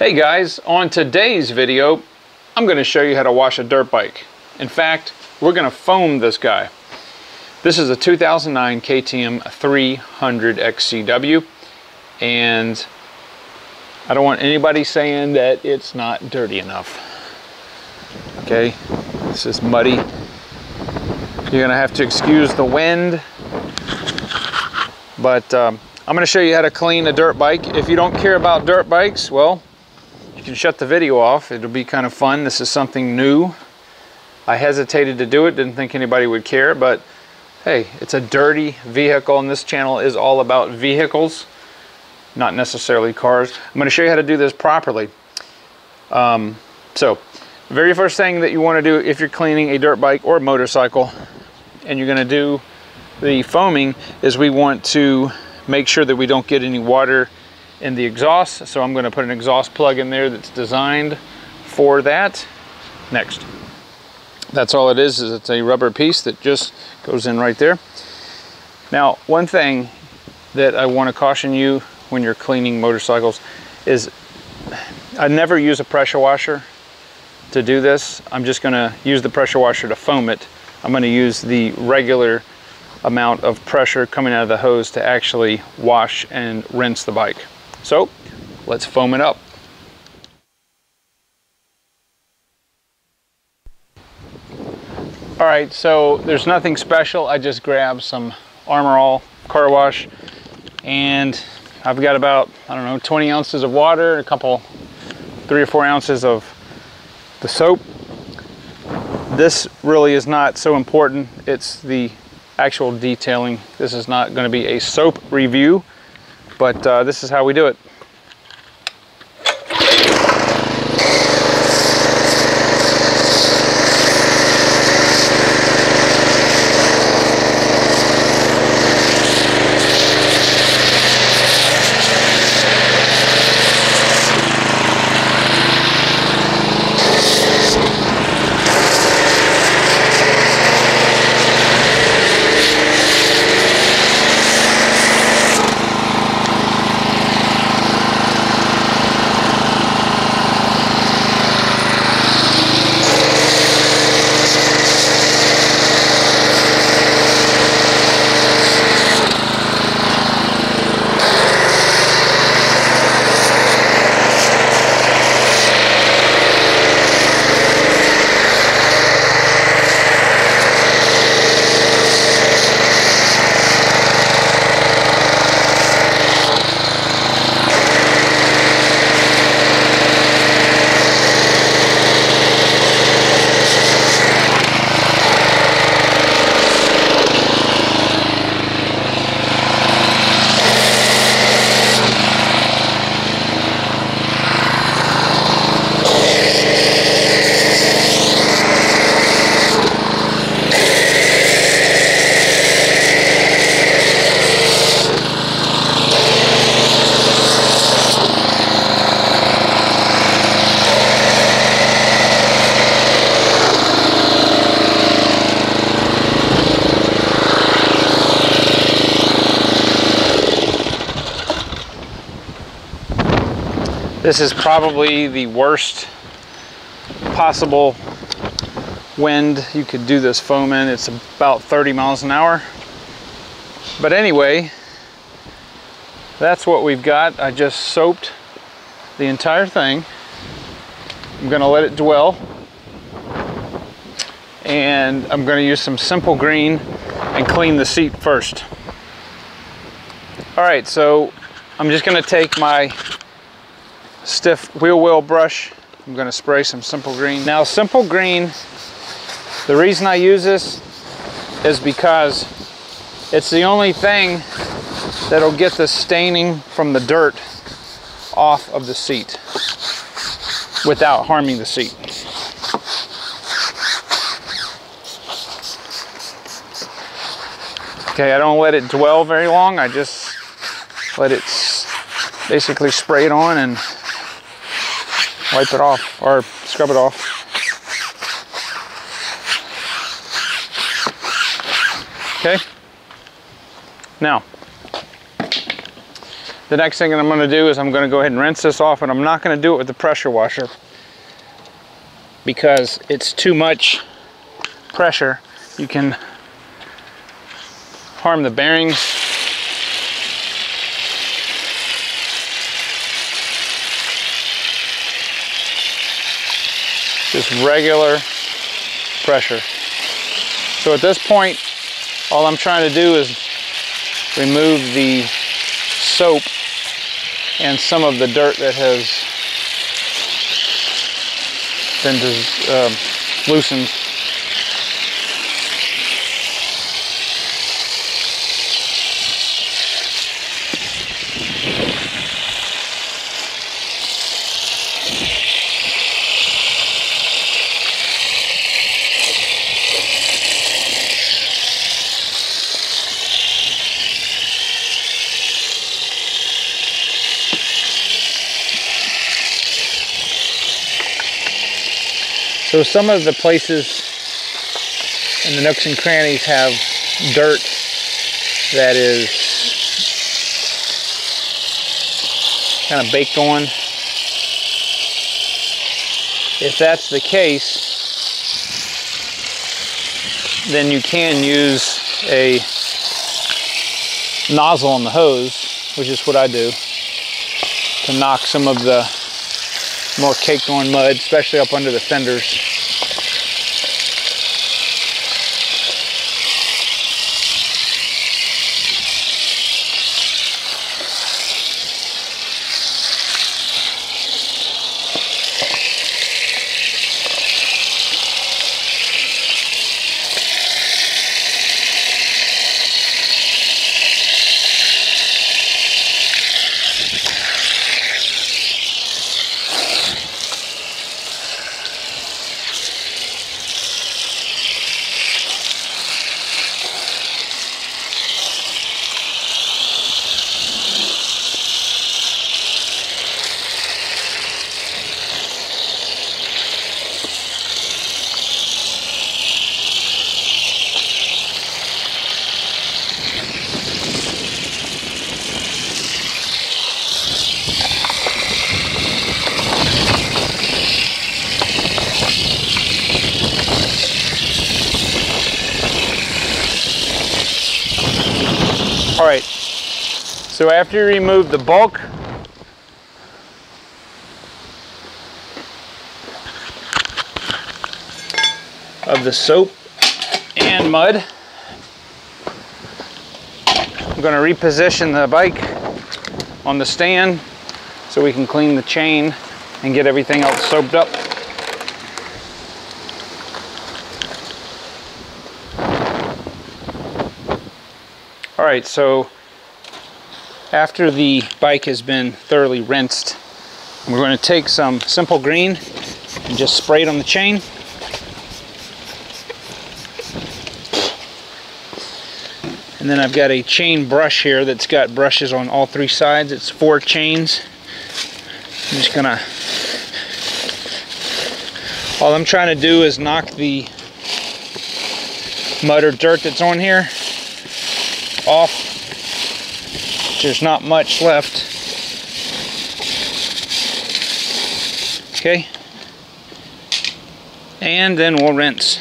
Hey guys, on today's video, I'm going to show you how to wash a dirt bike. In fact, we're going to foam this guy. This is a 2009 KTM 300 XCW, and I don't want anybody saying that it's not dirty enough. Okay, this is muddy. You're going to have to excuse the wind, but um, I'm going to show you how to clean a dirt bike. If you don't care about dirt bikes, well, you can shut the video off. It'll be kind of fun. This is something new. I hesitated to do it, didn't think anybody would care, but hey, it's a dirty vehicle and this channel is all about vehicles, not necessarily cars. I'm gonna show you how to do this properly. Um, so, very first thing that you wanna do if you're cleaning a dirt bike or motorcycle and you're gonna do the foaming is we want to make sure that we don't get any water in the exhaust. So I'm gonna put an exhaust plug in there that's designed for that. Next. That's all it is, is it's a rubber piece that just goes in right there. Now, one thing that I wanna caution you when you're cleaning motorcycles is I never use a pressure washer to do this. I'm just gonna use the pressure washer to foam it. I'm gonna use the regular amount of pressure coming out of the hose to actually wash and rinse the bike. So let's foam it up. All right, so there's nothing special. I just grabbed some Armor All car wash and I've got about, I don't know, 20 ounces of water, a couple, three or four ounces of the soap. This really is not so important. It's the actual detailing. This is not gonna be a soap review. But uh, this is how we do it. This is probably the worst possible wind you could do this foam in. It's about 30 miles an hour. But anyway, that's what we've got. I just soaped the entire thing. I'm gonna let it dwell. And I'm gonna use some simple green and clean the seat first. All right, so I'm just gonna take my stiff wheel well brush. I'm gonna spray some Simple Green. Now Simple Green, the reason I use this is because it's the only thing that'll get the staining from the dirt off of the seat without harming the seat. Okay, I don't let it dwell very long. I just let it basically spray it on and wipe it off or scrub it off. Okay. Now, the next thing that I'm going to do is I'm going to go ahead and rinse this off and I'm not going to do it with the pressure washer because it's too much pressure. You can harm the bearings. Just regular pressure. So at this point, all I'm trying to do is remove the soap and some of the dirt that has been uh, loosened. So some of the places in the nooks and crannies have dirt that is kind of baked on. If that's the case, then you can use a nozzle on the hose, which is what I do, to knock some of the more caked on mud, especially up under the fenders. All right, so after you remove the bulk of the soap and mud, I'm gonna reposition the bike on the stand so we can clean the chain and get everything else soaped up. All right, so after the bike has been thoroughly rinsed, we're going to take some simple green and just spray it on the chain. And then I've got a chain brush here that's got brushes on all three sides. It's for chains. I'm just gonna, all I'm trying to do is knock the mud or dirt that's on here off. There's not much left. Okay. And then we'll rinse.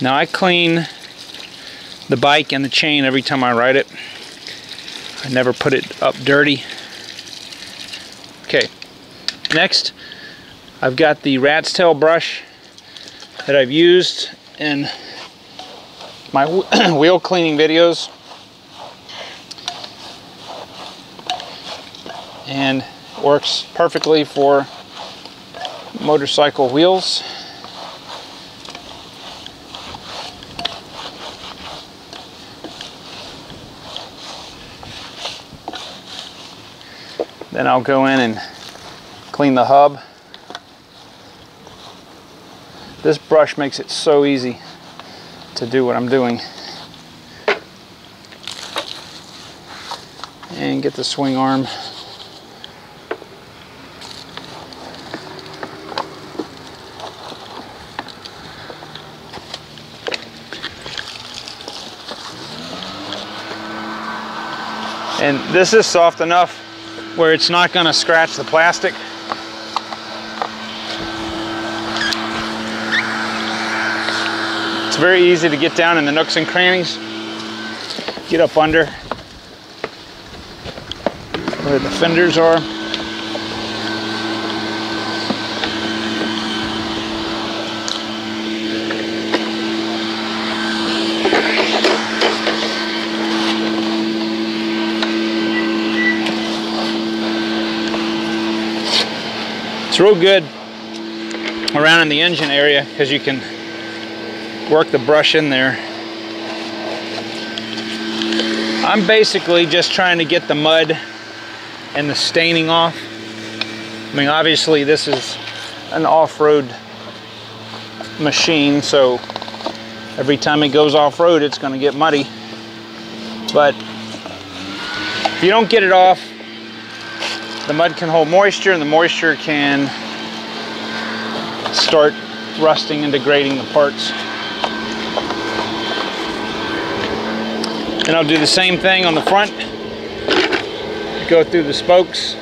Now I clean the bike and the chain every time I ride it. I never put it up dirty. Okay, next I've got the rat's tail brush that I've used in my wheel cleaning videos. And works perfectly for motorcycle wheels. Then I'll go in and clean the hub. This brush makes it so easy to do what I'm doing. And get the swing arm And this is soft enough where it's not gonna scratch the plastic. Very easy to get down in the nooks and crannies. Get up under where the fenders are. It's real good around in the engine area because you can work the brush in there. I'm basically just trying to get the mud and the staining off. I mean, obviously this is an off-road machine, so every time it goes off-road, it's gonna get muddy. But if you don't get it off, the mud can hold moisture and the moisture can start rusting and degrading the parts. And I'll do the same thing on the front. Go through the spokes.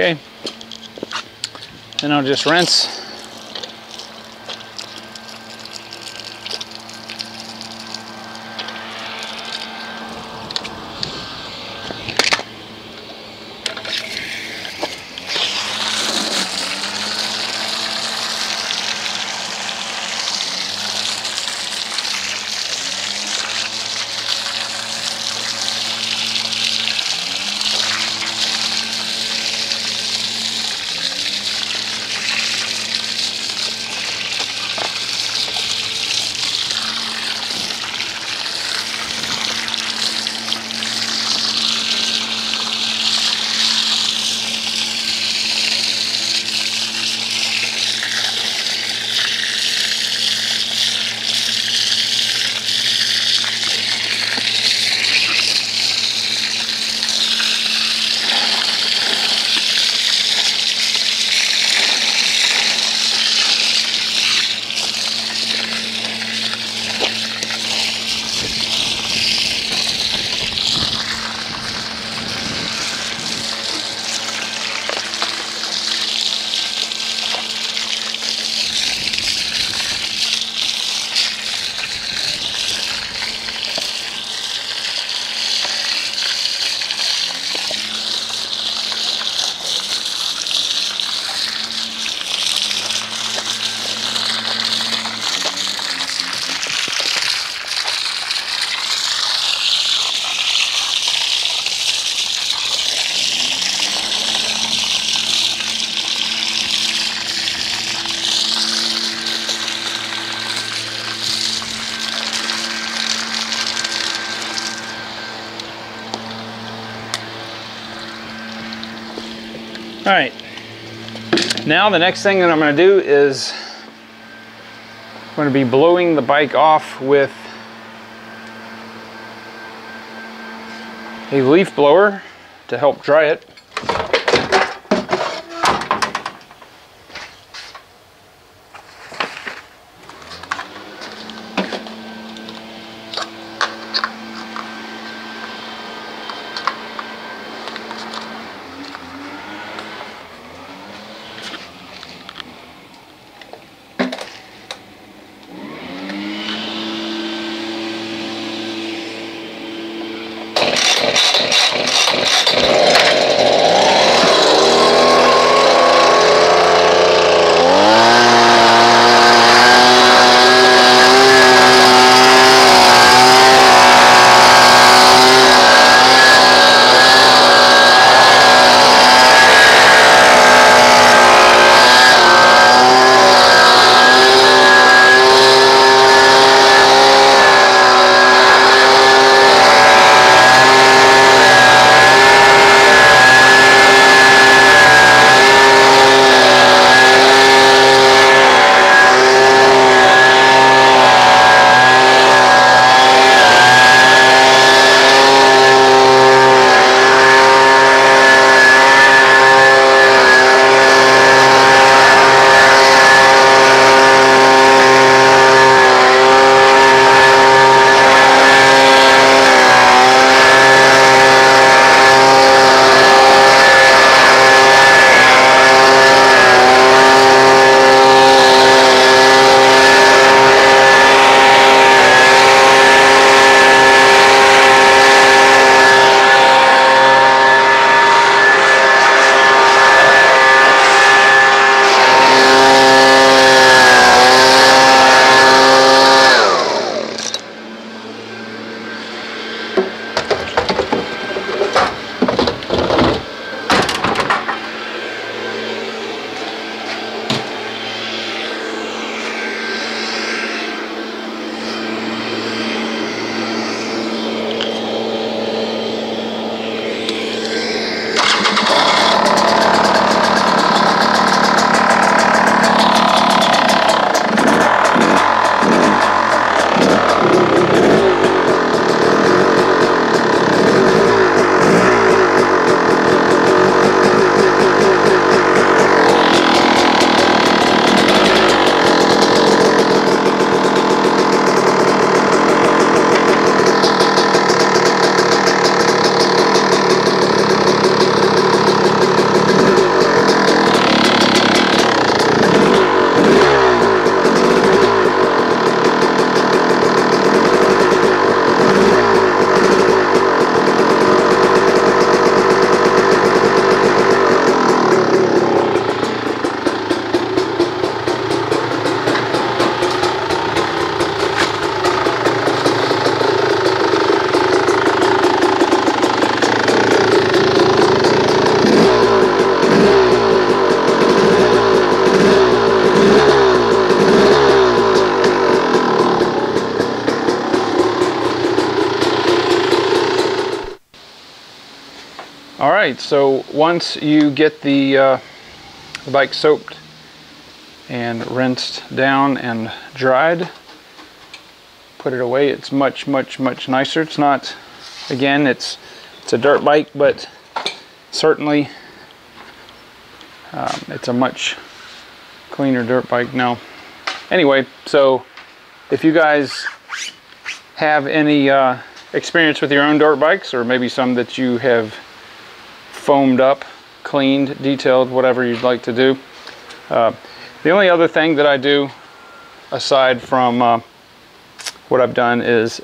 Okay. Then I'll just rinse. All right. Now the next thing that I'm going to do is I'm going to be blowing the bike off with a leaf blower to help dry it. Right, so once you get the, uh, the bike soaped and rinsed down and dried, put it away. It's much, much, much nicer. It's not, again, it's it's a dirt bike, but certainly um, it's a much cleaner dirt bike now. Anyway, so if you guys have any uh, experience with your own dirt bikes or maybe some that you have foamed up, cleaned, detailed, whatever you'd like to do. Uh, the only other thing that I do aside from uh, what I've done is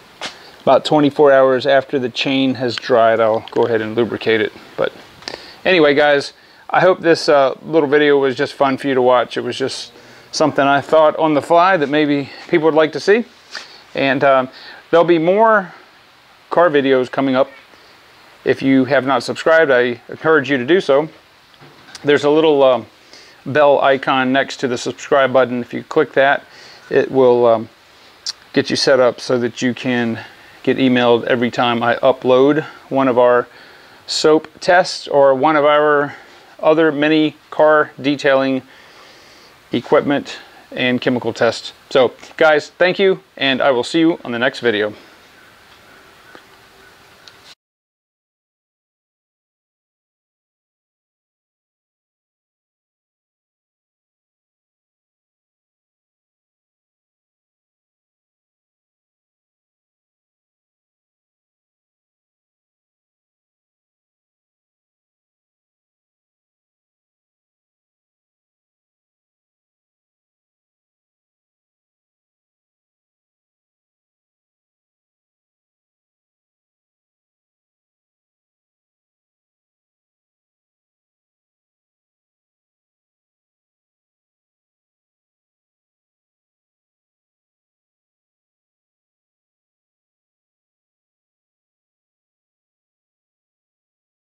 about 24 hours after the chain has dried, I'll go ahead and lubricate it. But anyway, guys, I hope this uh, little video was just fun for you to watch. It was just something I thought on the fly that maybe people would like to see. And um, there'll be more car videos coming up if you have not subscribed, I encourage you to do so. There's a little um, bell icon next to the subscribe button. If you click that, it will um, get you set up so that you can get emailed every time I upload one of our soap tests or one of our other mini car detailing equipment and chemical tests. So guys, thank you, and I will see you on the next video.